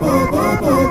Bye-bye.